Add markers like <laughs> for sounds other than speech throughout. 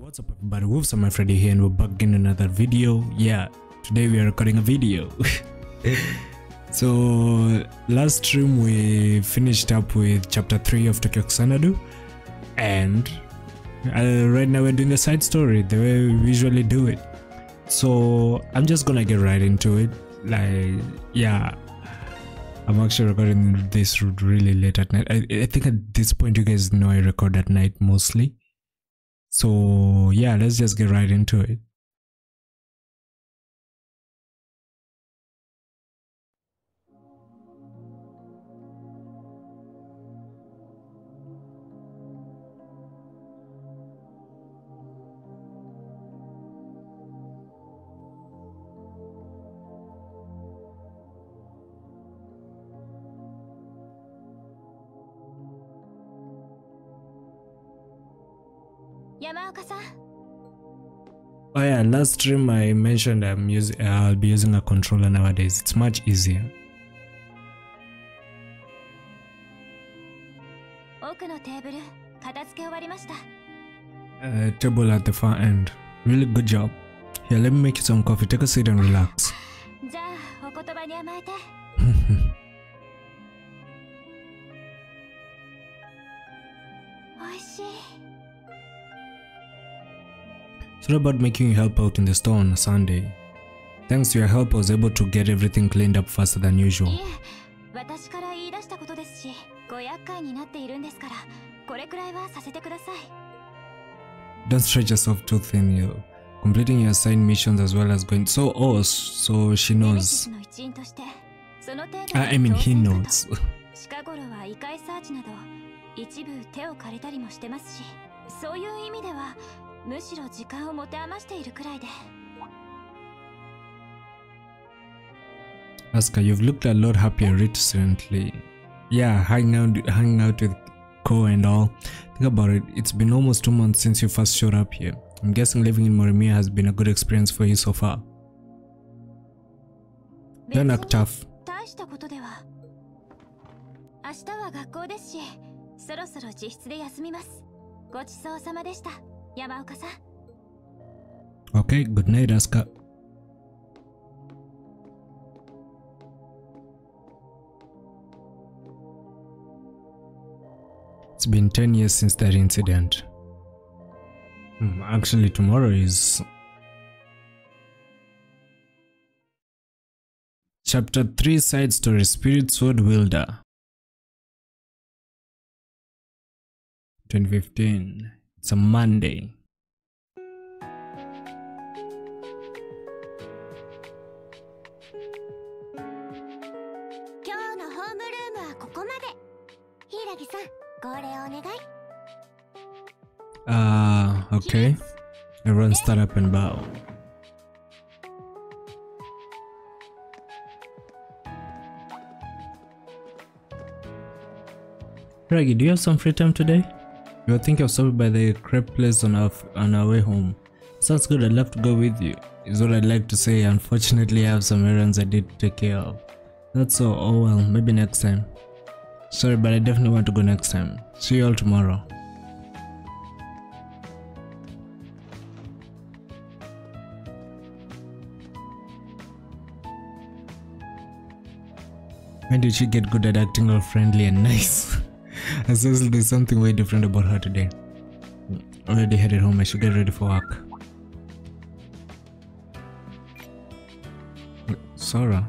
What's up everybody, Wolfsamurai Freddy here and we're back in another video. Yeah, today we are recording a video. <laughs> so last stream we finished up with chapter 3 of Tokyo Xanadu and uh, right now we're doing the side story the way we usually do it. So I'm just gonna get right into it. Like, yeah, I'm actually recording this really late at night. I, I think at this point you guys know I record at night mostly. So yeah, let's just get right into it. Oh yeah, last stream I mentioned I'm using I'll be using a controller nowadays. It's much easier. Uh, table at the far end. Really good job. Here, let me make you some coffee. Take a seat and relax. <laughs> <laughs> じゃあお言葉に甘えておいしい Sorry about making you help out in the store on a Sunday. Thanks to your help, I was able to get everything cleaned up faster than usual. 私から言い出したことですしご厄介になっているんですからこれくらいはさせてください Don't stretch yourself too thin, you. Completing your assigned missions as well as going. So, oh, so she knows. I, mean, he knows. 近頃は異界サーチなど一部手を借りたりもしてますしそういう意味ではむしろ時間を持て余しているくらいで Asuka, you've looked a lot happier recently. Yeah, hanging out, hanging out with Ko and all. Think about it. It's been almost two months since you first showed up here. I'm guessing living in Morimiya has been a good experience for you so far. Don't act tough. 大したことでは明日は学校ですしそろそろ自室で休みますごちそうさまでした Okay, good night, Asuka. It's been 10 years since that incident. Hmm, actually, tomorrow is. Chapter 3 Side Story Spirit Sword Wielder. 2015. It's a Monday. Uh, okay. Everyone stand up and bow. Hiiragi, do you have some free time today? You were thinking of stopping by the crepe place on our on our way home. Sounds good. I'd love to go with you. Is what I'd like to say. Unfortunately, I have some errands I need to take care of. That's all. Oh well, maybe next time. Sorry, but I definitely want to go next time. See you all tomorrow. When did she get good at acting all friendly and nice? <laughs> There's something way different about her today. Already headed home, I should get ready for work. Sora,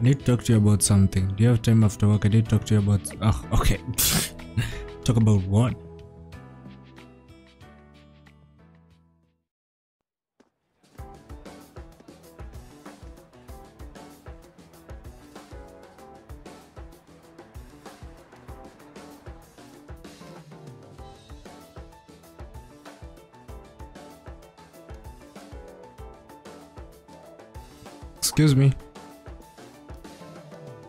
I need to talk to you about something. Do you have time after work? I need to talk to you about. Oh, okay. <laughs> talk about what? Excuse me.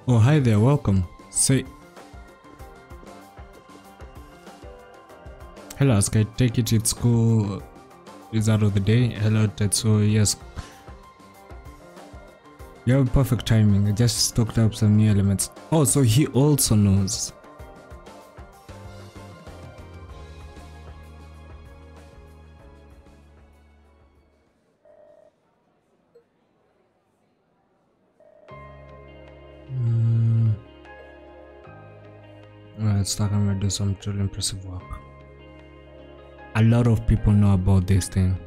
Oh, hi there, welcome. Say. Hello, Ask. I take it it's school is out of the day. Hello, Tetsuo. Yes. You have perfect timing. I just stocked up some new elements. Oh, so he also knows. Stuck, I'm do some truly impressive work. A lot of people know about this thing.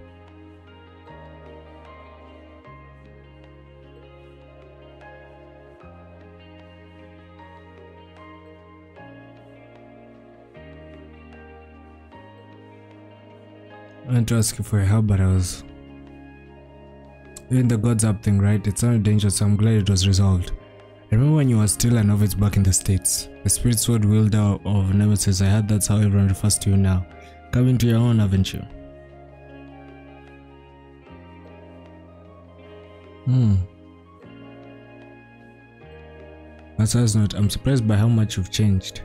I went to ask you for help, but I was even the gods up thing, right? It's not dangerous, so I'm glad it was resolved. I remember when you were still a novice back in the States. The spirit sword wielder of Nemesis, I heard that's how everyone refers to you now. Come into your own, haven't you? Hmm. As I not, I'm surprised by how much you've changed.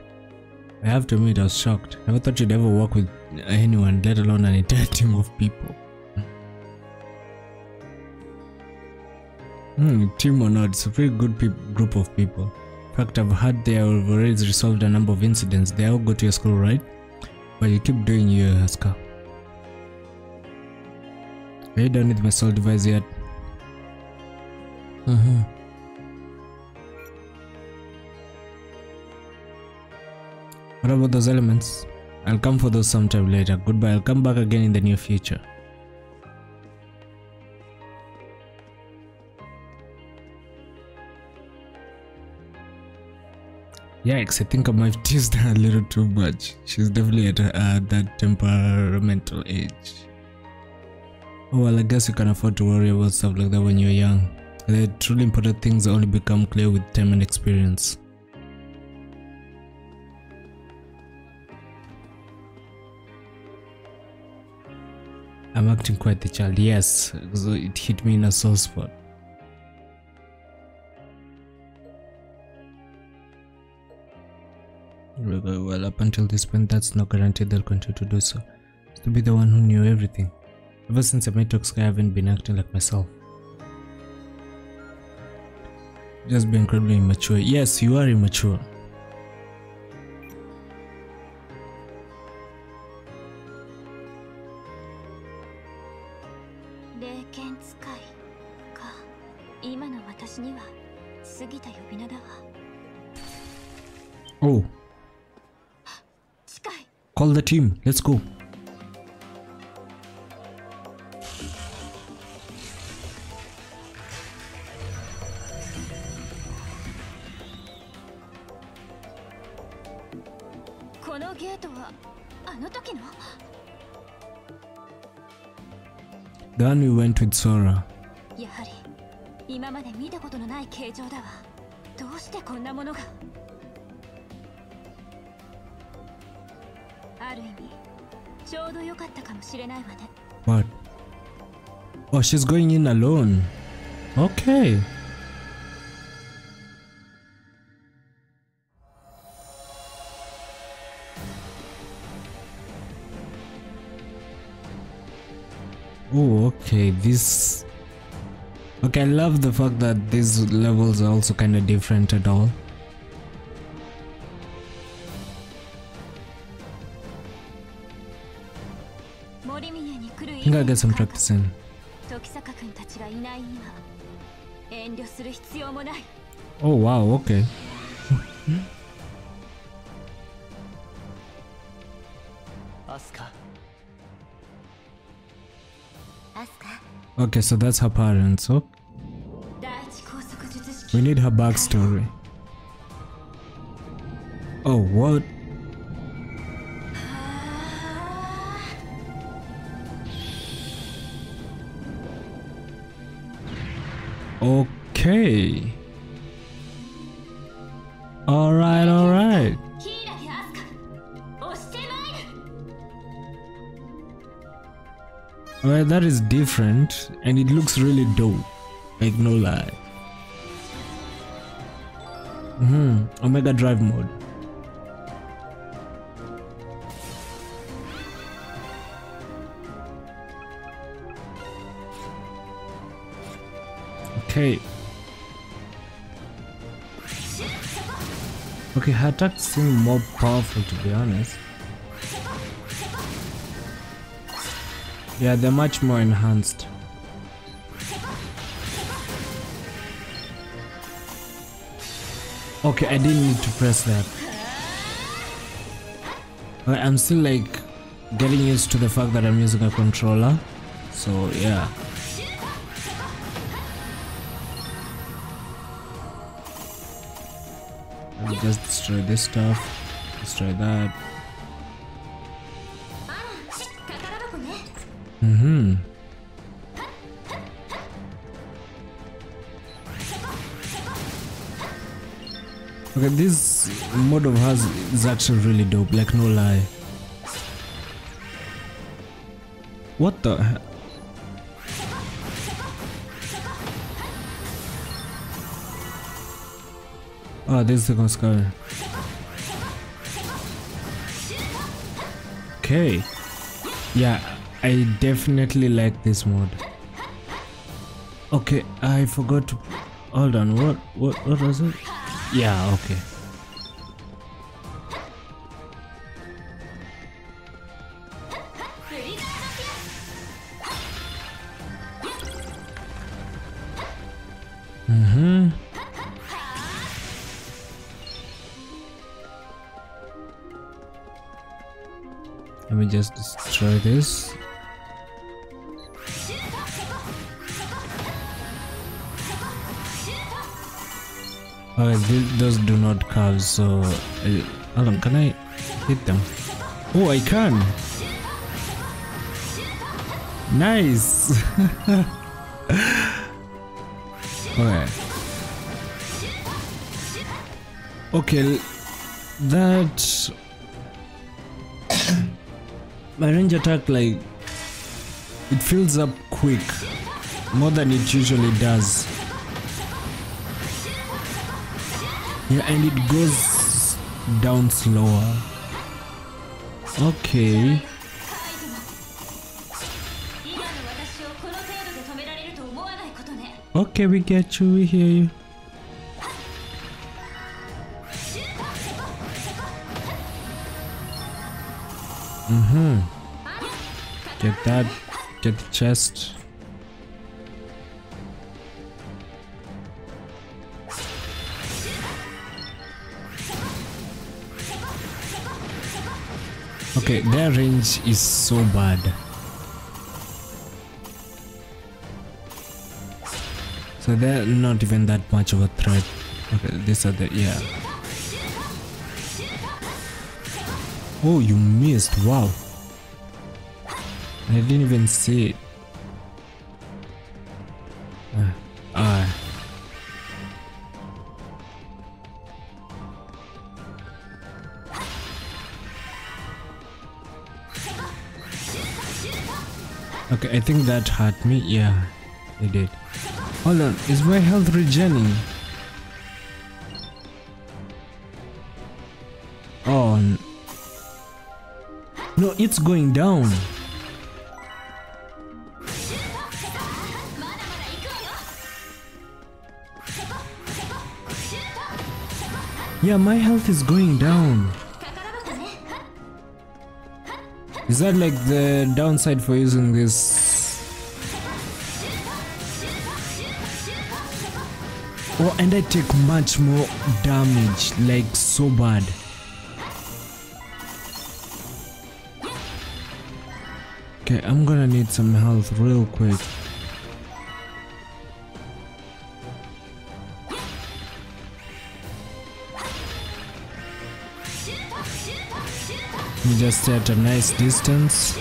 I have to admit, I was shocked. I never thought you'd ever work with anyone, let alone an entire <laughs> team of people. Hmm, team or not, it's a very good group of people. In fact, I've heard they have already resolved a number of incidents. They all go to your school, right? But you keep doing your Haska. Are you done with my soul device yet? Mm-hmm. What about those elements? I'll come for those sometime later. Goodbye, I'll come back again in the near future. Yikes, I think I might teased her a little too much. She's definitely at uh, that temperamental age. Oh well, I guess you can afford to worry about stuff like that when you're young. The truly important things only become clear with time and experience. I'm acting quite the child, yes, it hit me in a sore spot. Well, up until this point, that's not guaranteed they'll continue to do so. To be the one who knew everything. Ever since I met Tokisaka, I haven't been acting like myself. Just be incredibly immature. Yes, you are immature. Oh. Call the team. Let's go. このゲートはあの時の？やはり今まで見たことのない形状だわ。どうしてこんなものが？ある意味ちょうど良かったかもしれないわね What? Oh, she's going in alone. Okay. Oh, okay. This. Okay, I love the fact that these levels are also kind of different at all. Think I'll get some practice in. Oh wow, okay. Asuka. Asuka. okay, so that's her parents. Oh. We need her backstory. Oh, what? Okay. Alright, alright. Well, that is different and it looks really dope. Like no lie. Mm hmm Omega Drive mode. Okay. Okay, her attacks seem more powerful to be honest. Yeah, they're much more enhanced. Okay, I didn't need to press that. I'm still like getting used to the fact that I'm using a controller. So yeah. Let's destroy this stuff. Destroy that. Mm-hmm. Okay, this mod of hers is actually really dope, like no lie. What the Oh, this is the Sky. Okay. Yeah, I definitely like this mode. Okay, I forgot to hold on. What what what was it? Yeah, okay. This. Th- those do not curve, so... Uh, hold on, can I hit them? Oh, I can! Nice! <laughs> okay. Okay, that my range attack like it fills up quick more than it usually does. Yeah and it goes down slower. Okay. Okay we get you we hear you. That. Get the chest. Okay, their range is so bad. So they're not even that much of a threat. Okay, these are the yeah. Oh, you missed! Wow. I didn't even see it. Ah, ah. Okay, I think that hurt me. Yeah, it did. Hold on, is my health regening? Oh. No, it's going down. Yeah, my health is going down. Is that like the downside for using this? Oh, and I take much more damage, like so bad. Okay, I'm gonna need some health real quick. just at a nice distance.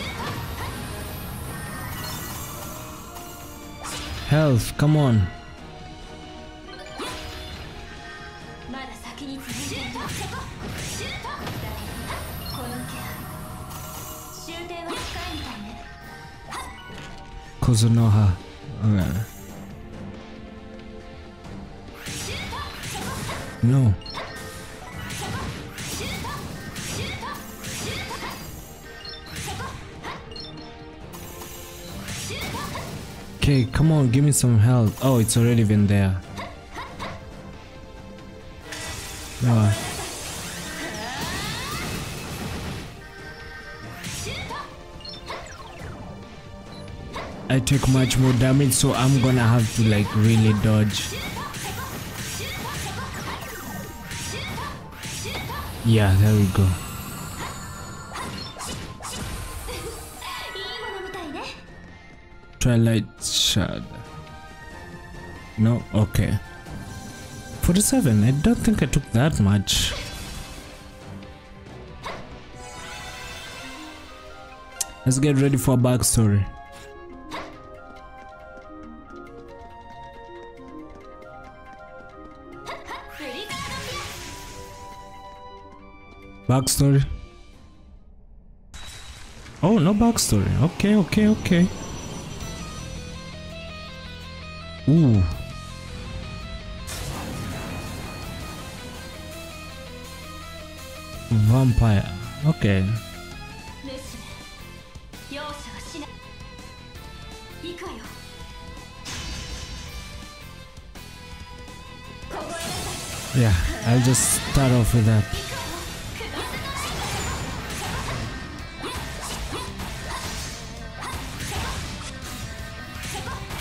Health, come on. Kozunoha. Okay. No. on, give me some health. Oh, it's already been there. Oh. I take much more damage, so I'm gonna have to like really dodge. Yeah, there we go. Twilight no, okay. 47. I don't think I took that much. Let's get ready for a backstory. Backstory. Oh, no backstory. Okay, okay, okay. Ooh. Vampire. Okay. Yeah, I'll just start off with that.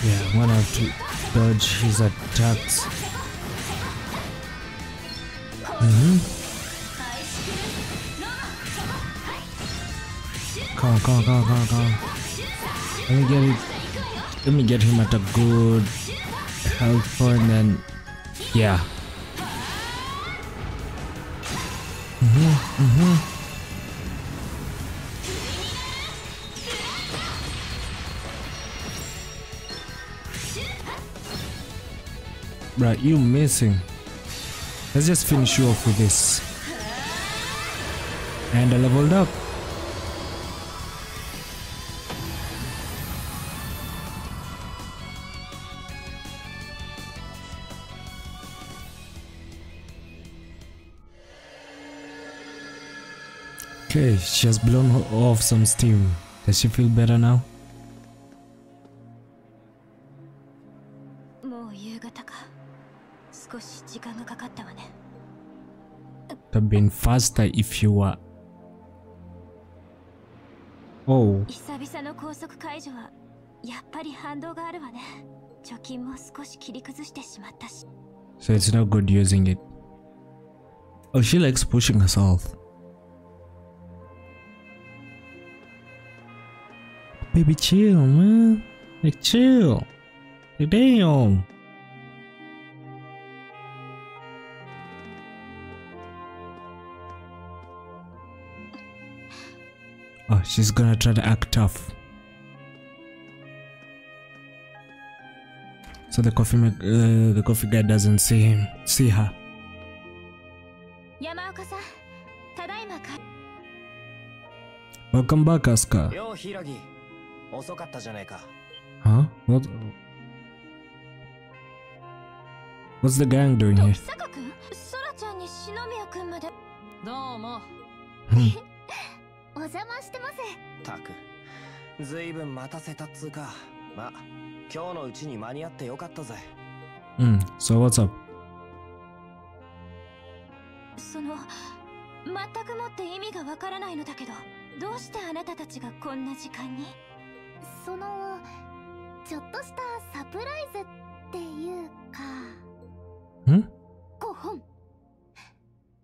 Yeah, one or two dodge his attacks. Mm-hmm. Come on, come on, come on, come on, come on. Let me get it. Let me get him at a good health point and then, yeah. Right, you missing. Let's just finish you off with this. And I leveled up. Okay, she has blown off some steam. Does she feel better now? Would have been faster if you were. Oh, 久々の高速解除はやっぱり反動があるわね貯金も少し切り崩してしまったし so it's not good using it. Oh, she likes pushing herself. Baby, chill, man. Like, chill. Like, damn. Oh, she's gonna try to act tough. So the coffee uh, the coffee guy doesn't see him, see her. Welcome back, Asuka. Huh? What? What's the gang doing here? Hmm. <laughs> お邪魔してますたくずいぶん待たせたっつうかま今日のうちに間に合ってよかったぜ Hmm. So what's up? その全くもって意味がわからないのだけどどうしてあなたたちがこんな時間に？そのちょっとしたサプライズっていうか Hmm? 5本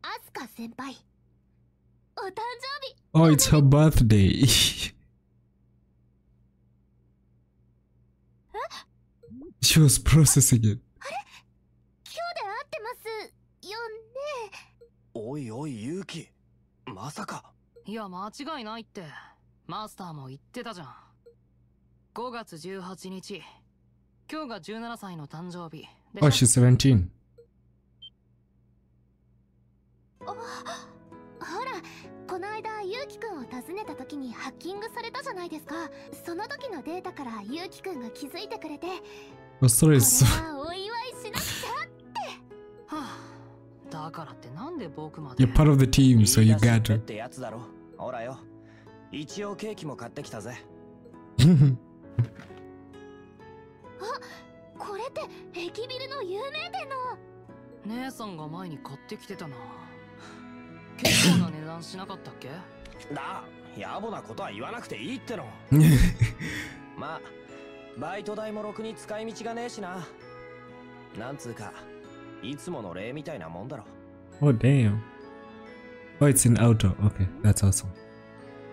アスカ先輩 Oh, it's her birthday. <laughs> she was processing it. 今日で会ってますよね。おいおい勇気まさか。いや間違いないって。マスターも言ってたじゃん。5月18日。今日が17歳の誕生日。で Oh, she's 17. ほらこの間ゆうきくんを訪ねた時にハッキングされたじゃないですか。その時のデータからゆうきくんが気づいてくれて Oh. これはお祝いしなくちゃはあだからってなんで僕まで you're part of the team, so you got ぺっ.てやつだろ。ほらよ。一応ケーキも買ってきたぜ。<laughs> これって駅ビルの有名店の。姉さんが前に買ってきてたな。結構な値段しなかったっけ？なあ野暮なことは言わなくていいっての <laughs> まあバイト代もろくに使い道がねえしななんつうかいつもの礼みたいなもんだろ oh, damn. Oh, it's in auto? Okay, that's awesome.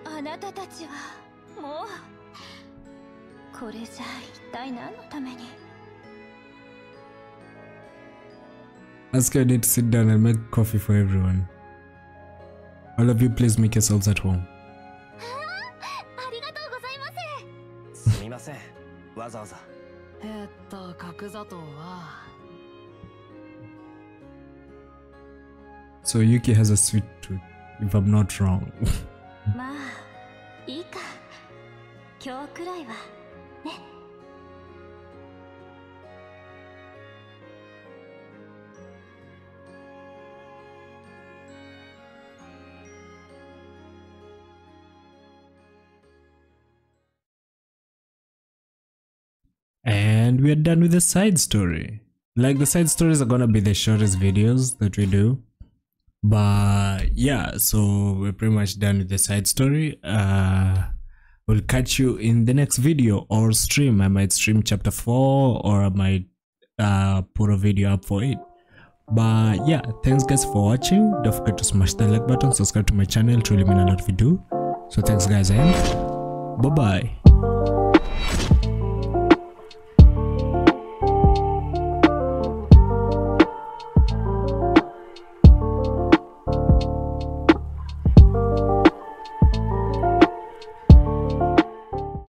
あなたたちはもうこれじゃ一体何のために？Asuka, need to sit down and make coffee for everyone. All of you, please make yourselves at home. <laughs> so Yuki has a sweet tooth, if I'm not wrong. <laughs> <laughs> And we're done with the side story. Like the side stories are gonna be the shortest videos that we do. But yeah, so we're pretty much done with the side story. Uh we'll catch you in the next video or stream. I might stream chapter 4 or I might uh put a video up for it. But yeah, thanks guys for watching. Don't forget to smash the like button, subscribe to my channel, it really mean a lot if you do. So thanks guys and bye bye.